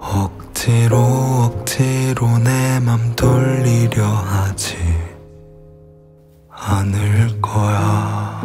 억지로 억지로 내 맘 돌리려 하지 않을 거야.